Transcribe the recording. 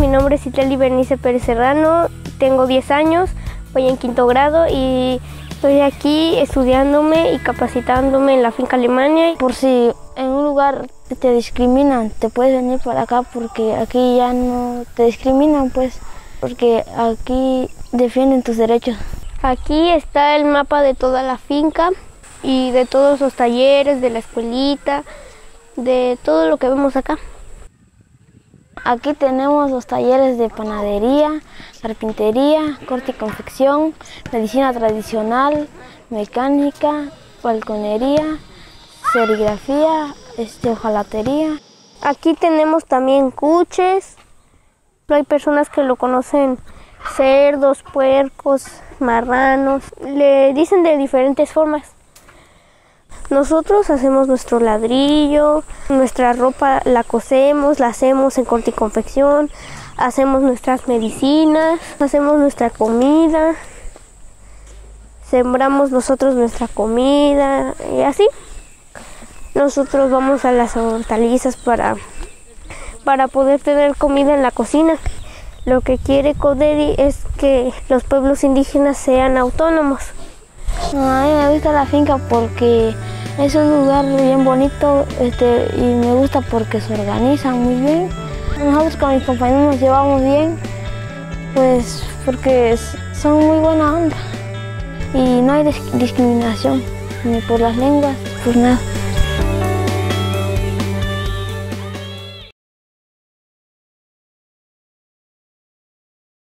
mi nombre es Itali Bernice Pérez Serrano, tengo 10 años, voy en quinto grado y estoy aquí estudiándome y capacitándome en la finca Alemania. Por si en un lugar te discriminan, te puedes venir para acá porque aquí ya no te discriminan, pues, porque aquí defienden tus derechos. Aquí está el mapa de toda la finca y de todos los talleres, de la escuelita, de todo lo que vemos acá. Aquí tenemos los talleres de panadería, carpintería, corte y confección, medicina tradicional, mecánica, balconería, serigrafía, este, hojalatería. Aquí tenemos también cuches. Hay personas que lo conocen cerdos, puercos, marranos. Le dicen de diferentes formas. Nosotros hacemos nuestro ladrillo, nuestra ropa la cosemos, la hacemos en corte y confección, hacemos nuestras medicinas, hacemos nuestra comida, sembramos nosotros nuestra comida y así. Nosotros vamos a las hortalizas para, para poder tener comida en la cocina. Lo que quiere Coderi es que los pueblos indígenas sean autónomos. A mí me gusta la finca porque es un lugar bien bonito este, y me gusta porque se organizan muy bien. Nosotros con mis compañeros nos llevamos bien, pues porque son muy buena onda y no hay discriminación ni por las lenguas, por nada.